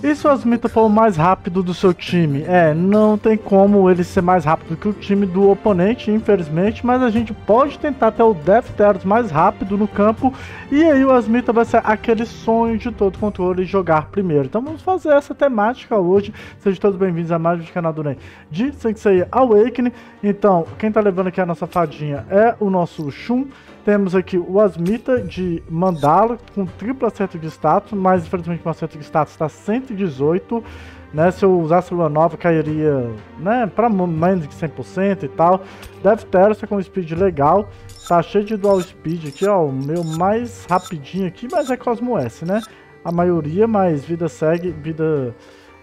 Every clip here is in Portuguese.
E se o Asmita for o mais rápido do seu time? É, não tem como ele ser mais rápido que o time do oponente, infelizmente, mas a gente pode tentar ter o Defteros mais rápido no campo e aí o Asmita vai ser aquele sonho de todo controle jogar primeiro. Então vamos fazer essa temática hoje. Sejam todos bem-vindos a mais um canal do NEM de Sensei Awakening. Então, quem tá levando aqui a nossa fadinha é o nosso Shun. Temos aqui o Asmita de Mandala com triplo acerto de status, mas infelizmente o acerto de status está 118. Né, se eu usasse Lua Nova, cairia né, para menos de 100% e tal. Deve ter essa com speed legal. Tá cheio de dual speed aqui, ó. O meu mais rapidinho aqui, mas é Cosmo S, né? A maioria, mas vida segue, vida.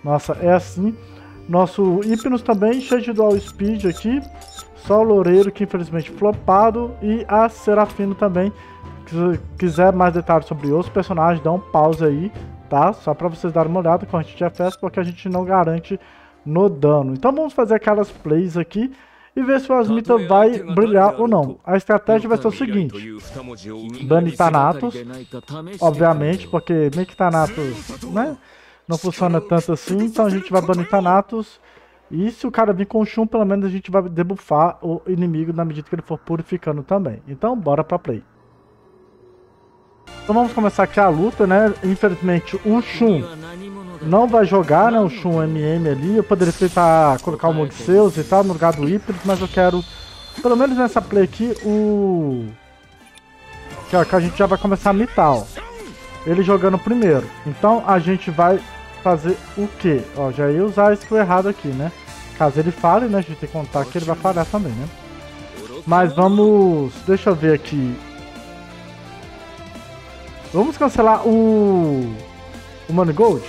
Nossa, é assim. Nosso Hypnos também, cheio de dual speed aqui. Só o Loureiro, que infelizmente flopado. E a Serafino também. Se quiser mais detalhes sobre outros personagens, dá um pause aí, tá? Só para vocês darem uma olhada com a gente de FS, porque a gente não garante no dano. Então vamos fazer aquelas plays aqui e ver se o Asmita vai brilhar ou não. A estratégia vai ser o seguinte: banir Thanatos, obviamente, porque meio que Thanatos, né? Não funciona tanto assim, então a gente vai banir Thanatos e se o cara vir com Shun, pelo menos a gente vai debuffar o inimigo na medida que ele for purificando também. Então, bora pra play. Então vamos começar aqui a luta, né? Infelizmente o Shun não vai jogar, né? O Shun MM ali. Eu poderia tentar colocar o Mogseus e tal no lugar do Híbrido, mas eu quero, pelo menos nessa play aqui, o... Que, ó, que a gente já vai começar a mitar, ó. Ele jogando primeiro. Então a gente vai fazer o quê? Ó, já ia usar isso errado aqui, né? Caso ele fale, né? A gente tem que contar que ele vai falhar também, né? Mas vamos... Deixa eu ver aqui. Vamos cancelar o... O Money Gold?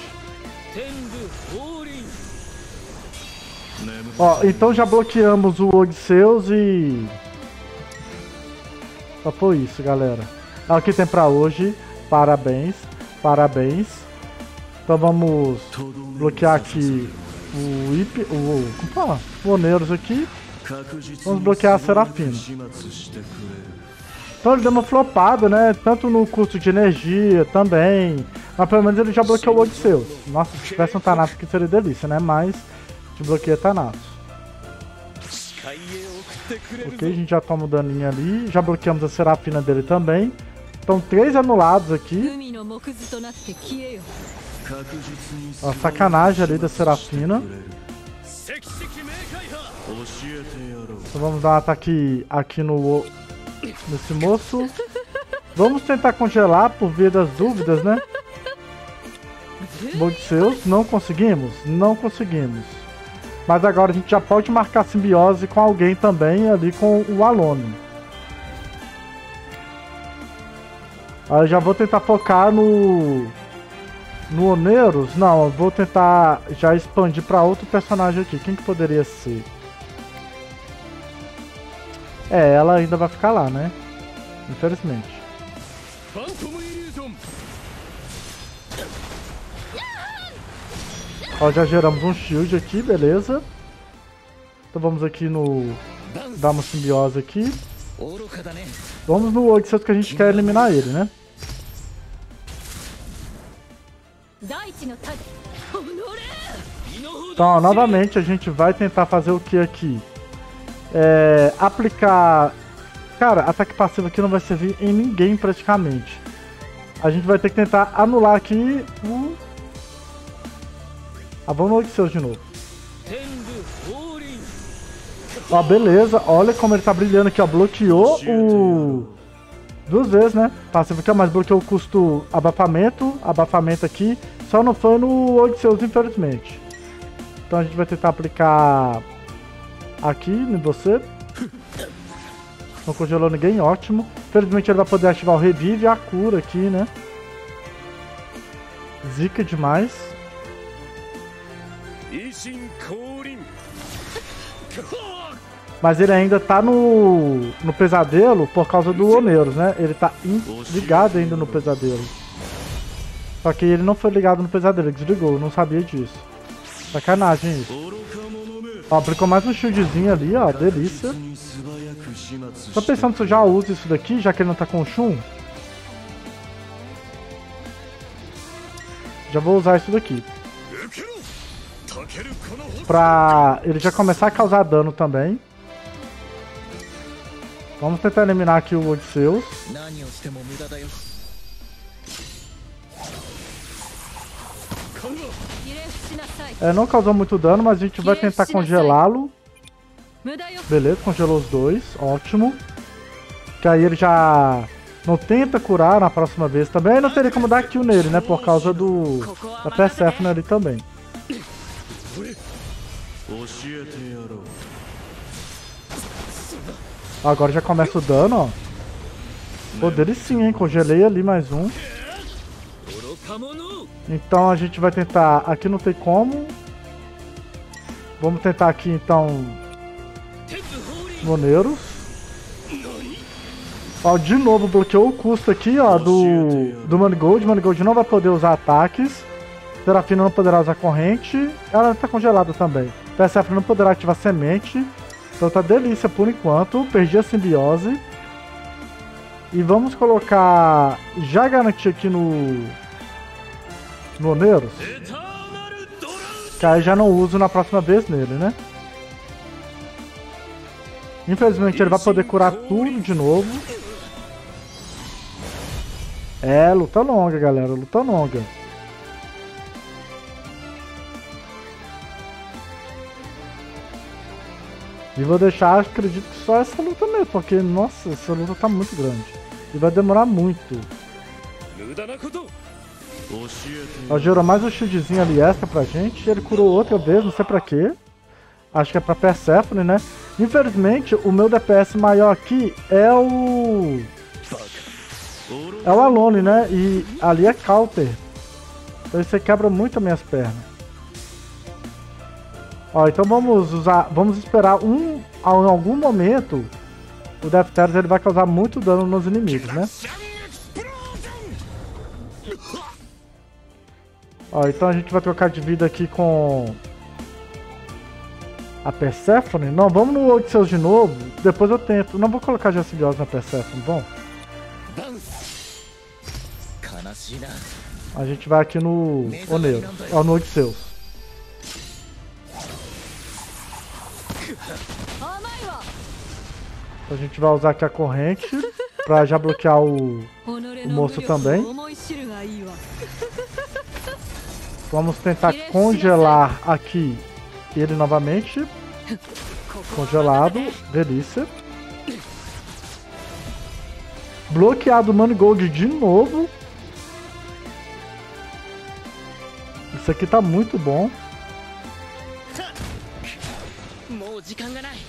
Ó, então já bloqueamos o Odisseus e... Só foi isso, galera. É o que tem pra hoje. Parabéns. Parabéns. Então vamos bloquear aqui o IP, o, como fala? O aqui. Vamos bloquear a Serafina. Então ele deu uma flopada, né? Tanto no custo de energia também. Mas pelo menos ele já bloqueou o Odisseus. Nossa, se tivesse um Thanatos aqui seria delícia, né? Mas gente bloqueia Thanatos. Ok, a gente já toma o daninho ali. Já bloqueamos a Serafina dele também. Então três anulados aqui. Ó, sacanagem ali da Serafina. Então vamos dar um ataque aqui no nesse moço. Vamos tentar congelar por via das dúvidas, né? Seus, não conseguimos? Não conseguimos. Mas agora a gente já pode marcar simbiose com alguém também ali com o Alone. Eu já vou tentar focar no no Oneiros, não, eu vou tentar já expandir para outro personagem aqui. Quem que poderia ser? É, ela ainda vai ficar lá, né? Infelizmente. Ó, já geramos um shield aqui, beleza. Então vamos aqui no... Dar uma simbiose aqui. Vamos no Odisseus que a gente quer eliminar ele, né? Então, ó, novamente, a gente vai tentar fazer o que aqui? É, aplicar... Cara, ataque passivo aqui não vai servir em ninguém praticamente. A gente vai ter que tentar anular aqui o... Ah, vamos no Odisseus de novo. Ó, beleza. Olha como ele tá brilhando aqui, ó. Bloqueou o... Duas vezes, né? Passivo aqui, mas bloqueou o custo abafamento. Abafamento aqui. Só não foi no Odisseus, infelizmente. Então a gente vai tentar aplicar aqui em você. Não congelou ninguém, ótimo. Infelizmente ele vai poder ativar o revive e a cura aqui, né? Zica demais. Mas ele ainda tá no, no pesadelo por causa do Oneiros, né? Ele tá ligado ainda no pesadelo. Só que ele não foi ligado no pesadelo, ele desligou, eu não sabia disso. Sacanagem isso. Ó, aplicou mais um shieldzinho ali, ó, delícia. Tô pensando se eu já uso isso daqui, já que ele não tá com o Shun. Já vou usar isso daqui. Pra ele já começar a causar dano também. Vamos tentar eliminar aqui o Odisseus. É, não causou muito dano, mas a gente vai tentar congelá-lo. Beleza, congelou os dois. Ótimo. Que aí ele já não tenta curar na próxima vez também. Não teria como dar kill nele, né? Por causa do da Persephone ali também. Agora já começa o dano, ó. Pô, dele sim, hein? Congelei ali mais um. Então a gente vai tentar... Aqui não tem como. Vamos tentar aqui, então... Moneiros. Ó, de novo bloqueou o custo aqui, ó, do, do Manigold. Manigold não vai poder usar ataques. Serafina não poderá usar corrente. Ela tá congelada também. Persephone não poderá ativar semente. Então tá delícia por enquanto. Perdi a simbiose. E vamos colocar... Já garantir aqui no... No Oneiros. Que aí já não uso na próxima vez nele, né? Infelizmente ele vai poder curar tudo de novo. É, luta longa, galera. Luta longa. E vou deixar, acredito que só essa luta mesmo, porque, nossa, essa luta tá muito grande. E vai demorar muito. Ó, gerou mais um shieldzinho ali extra pra gente. Ele curou outra vez, não sei pra quê. Acho que é pra Persephone, né? Infelizmente, o meu DPS maior aqui é o... É o Alone, né? E ali é Counter. Então isso quebra muito as minhas pernas. Ó, então vamos usar, vamos esperar um, em algum momento, o Death Terror ele vai causar muito dano nos inimigos, né? Ó, então a gente vai trocar de vida aqui com a Persephone. Não, vamos no Odisseus de novo, depois eu tento. Não vou colocar já simbiose na Persephone, bom? A gente vai aqui no Oneiro, ó, no Odisseus. A gente vai usar aqui a corrente pra já bloquear o, o moço também. Vamos tentar congelar aqui ele novamente. Congelado, delícia. Bloqueado o Manigold de novo. Isso aqui tá muito bom.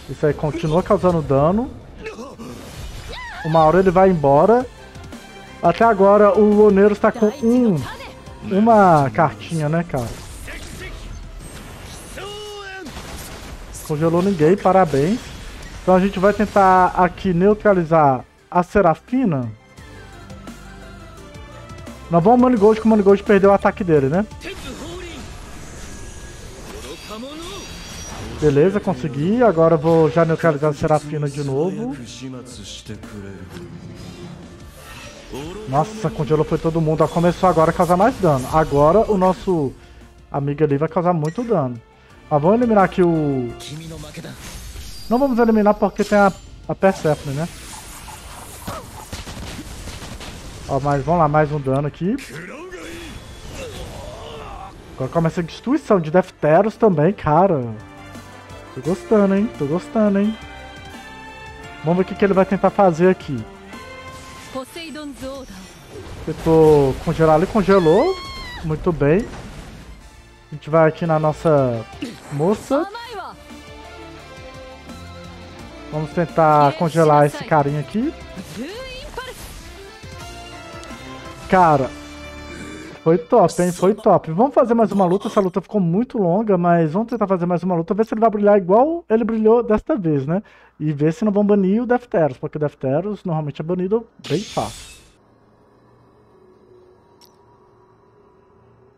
Isso aí continua causando dano. Uma hora ele vai embora. Até agora o Oneiro está com um, uma cartinha, né, cara? Congelou ninguém, parabéns. Então a gente vai tentar aqui neutralizar a Serafina. Nós vamos Manigold, que o Manigold perdeu o ataque dele, né? Beleza, consegui. Agora vou já neutralizar a Serafina de novo. Nossa, congelou foi todo mundo. Ó, começou agora a causar mais dano. Agora o nosso amigo ali vai causar muito dano. Ó, vamos eliminar aqui o... Não vamos eliminar porque tem a, a Persephone, né? Ó, mas vamos lá, mais um dano aqui. Agora começa a destruição de Defteros também, cara. Tô gostando, hein? Tô gostando, hein? Vamos ver o que, que ele vai tentar fazer aqui. Tentou congelar, ele congelou. Muito bem. A gente vai aqui na nossa moça. Vamos tentar congelar esse carinha aqui. Cara, foi top, hein? Foi top. Vamos fazer mais uma luta. Essa luta ficou muito longa, mas vamos tentar fazer mais uma luta. Ver se ele vai brilhar igual ele brilhou desta vez, né? E ver se não vão banir o Defteros, porque o Defteros normalmente é banido bem fácil.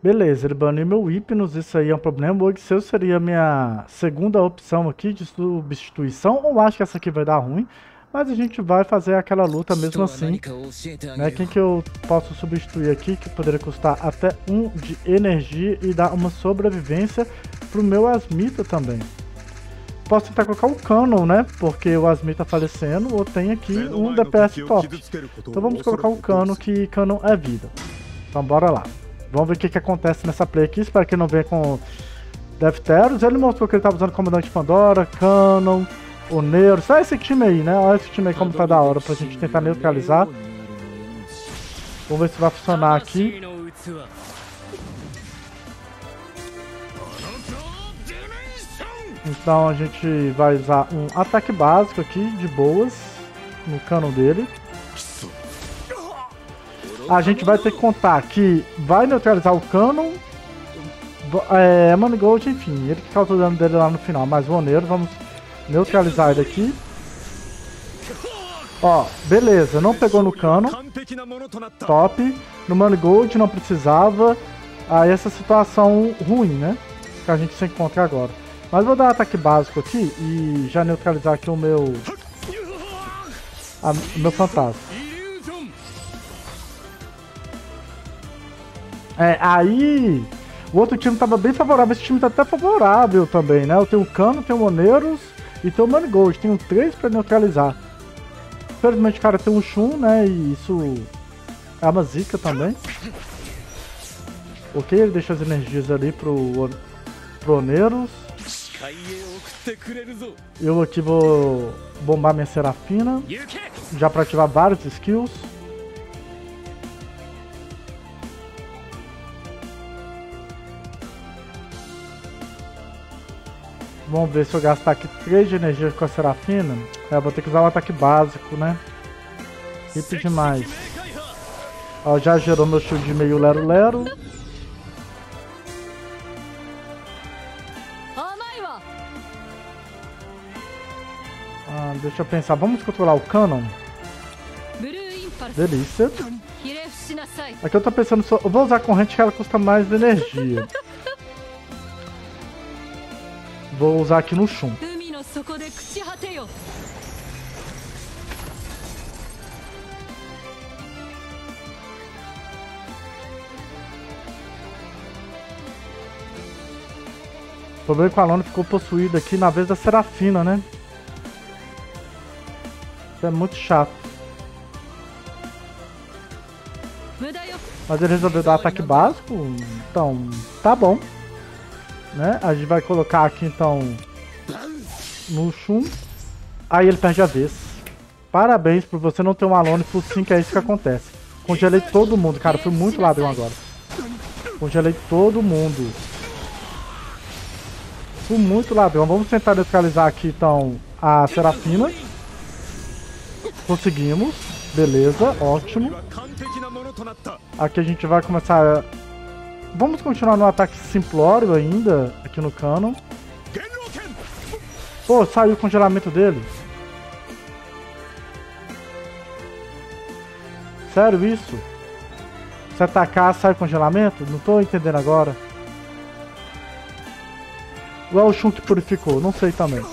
Beleza, ele baniu meu Hypnos, isso aí é um problema. O Odisseu seria a minha segunda opção aqui de substituição, ou acho que essa aqui vai dar ruim. Mas a gente vai fazer aquela luta mesmo assim. Né? Quem que eu posso substituir aqui, que poderia custar até 1 de energia e dar uma sobrevivência. pro meu Asmita também. Posso tentar colocar o Canon, né? Porque o Asmita tá falecendo, ou tem aqui um DPS top. Então vamos colocar o Canon, que Canon é vida. Então bora lá. Vamos ver o que, que acontece nessa play aqui. Espero que não venha com Defteros. Ele mostrou que ele estava usando Comandante Pandora, Canon, o Neuro. Só esse time aí, né? Olha esse time aí como tá da hora pra gente tentar neutralizar. Vamos ver se vai funcionar aqui. Então a gente vai usar um ataque básico aqui, de boas, no cano dele. A gente vai ter que contar que vai neutralizar o canon, é, Gold, enfim, ele que causa o dano dele lá no final, mas o Oneiro, vamos neutralizar ele aqui. Ó, beleza, não pegou no cano. Top. No Gold não precisava. Aí essa situação ruim, né? Que a gente se encontra agora. Mas vou dar um ataque básico aqui e já neutralizar aqui o meu... A, o meu fantasma. É, aí... O outro time tava bem favorável, esse time tá até favorável também, né? Eu tenho o Cano, tenho o Moneiros e tenho o Manigold. Tenho três pra neutralizar. Infelizmente cara tem um Shun, né? E isso é uma zica também. Ok, ele deixa as energias ali pro, pro Oneiros. Eu aqui vou bombar minha Serafina. Já para ativar vários skills. Vamos ver se eu gastar aqui 3 de energia com a Serafina. É, vou ter que usar um ataque básico, né? Hip demais. Ó, já gerou meu shield de meio lero-lero. deixa eu pensar. Vamos controlar o Canon? Delícia. Aqui eu tô pensando só. Eu vou usar a corrente que ela custa mais de energia. Vou usar aqui no Shun. O problema é que o Alone ficou possuído aqui na vez da Serafina, né? Isso é muito chato. Mas ele resolveu dar ataque básico, então tá bom. Né? A gente vai colocar aqui então no Shun. Aí ele perde a vez. Parabéns por você não ter um Alone por 5, é isso que acontece. Congelei todo mundo, cara, fui muito ladrão agora. Congelei todo mundo. Fui muito ladrão. Vamos tentar neutralizar aqui então a Serafina. Conseguimos. Beleza, ótimo. Aqui a gente vai começar... Vamos continuar no ataque simplório ainda, aqui no canon. Pô, saiu o congelamento dele. Sério isso? Se atacar, sai congelamento? Não tô entendendo agora. Ou é o Shun que purificou? Não sei também.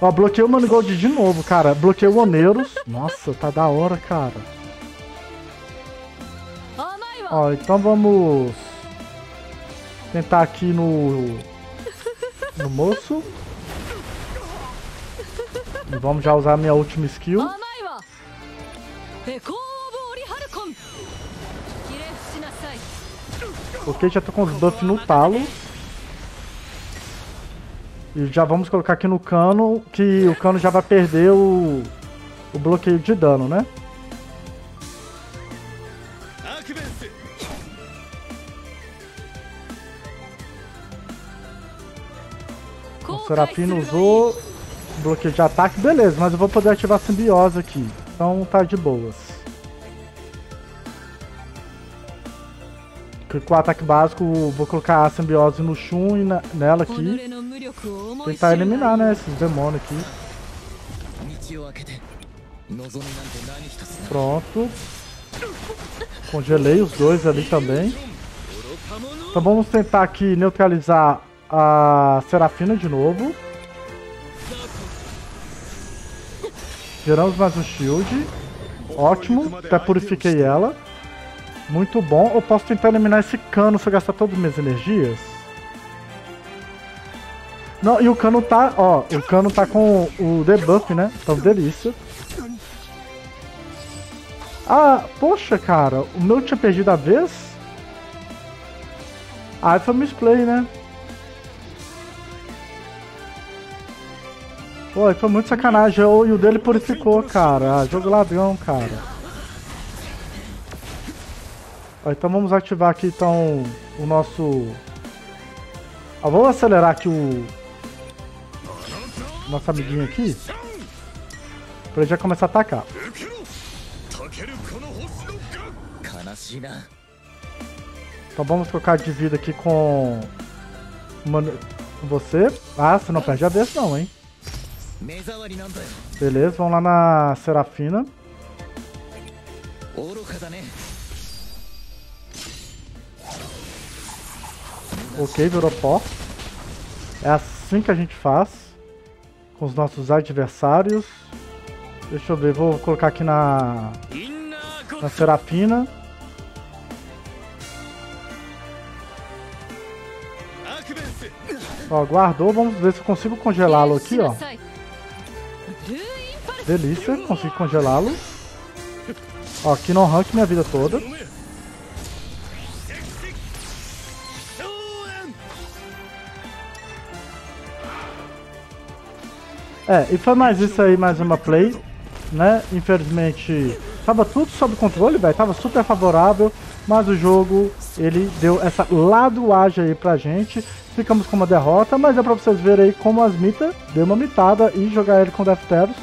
Ó, bloqueei o Manigold de novo, cara. Bloqueei o Oneiros. Nossa, tá da hora, cara. Ó, então vamos... Tentar aqui no... No moço. E vamos já usar minha última skill. Ok, já tô com os buffs no talo. E já vamos colocar aqui no cano, que o cano já vai perder o, o bloqueio de dano, né? O Serafino usou bloqueio de ataque, beleza, mas eu vou poder ativar a simbiose aqui, então tá de boas. com o ataque básico, vou colocar a simbiose no Shun e na, nela aqui. Tentar eliminar, né, esses demônios aqui. Pronto. Congelei os dois ali também. Então vamos tentar aqui neutralizar a Serafina de novo. Geramos mais um shield. Ótimo, até purifiquei ela. Muito bom. Eu posso tentar eliminar esse cano se eu gastar todas as minhas energias? Não, e o cano tá, ó, o cano tá com o debuff, né? Então, delícia. Ah, poxa, cara, o meu tinha perdido a vez? Ah, foi misplay, né? Pô, foi muito sacanagem. Eu, e o dele purificou, cara. Jogo ladrão, cara. Ó, então vamos ativar aqui então o nosso. Ah, vamos acelerar aqui o nosso amiguinho aqui. Pra ele já começar a atacar. Então vamos trocar de vida aqui com, com você. Ah, você não perde a vez não, hein? Beleza, vamos lá na Serafina. Ok, virou pó. É assim que a gente faz com os nossos adversários. Deixa eu ver, vou colocar aqui na, na Serafina. Ó, guardou, vamos ver se eu consigo congelá-lo aqui, ó. Delícia, consegui congelá-lo. Ó, aqui no rank minha vida toda. É, e foi mais isso aí, mais uma play, né? Infelizmente, tava tudo sob controle, velho, tava super favorável, mas o jogo, ele deu essa ladoagem aí pra gente. Ficamos com uma derrota, mas é pra vocês verem aí como as Mita deu uma mitada e jogar ele com Defteros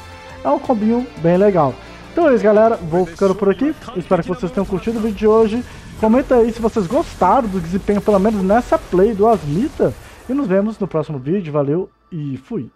é um combinho bem legal. Então é isso, galera. Vou ficando por aqui. Espero que vocês tenham curtido o vídeo de hoje. Comenta aí se vocês gostaram do desempenho, pelo menos nessa play do Asmita. E nos vemos no próximo vídeo. Valeu e fui!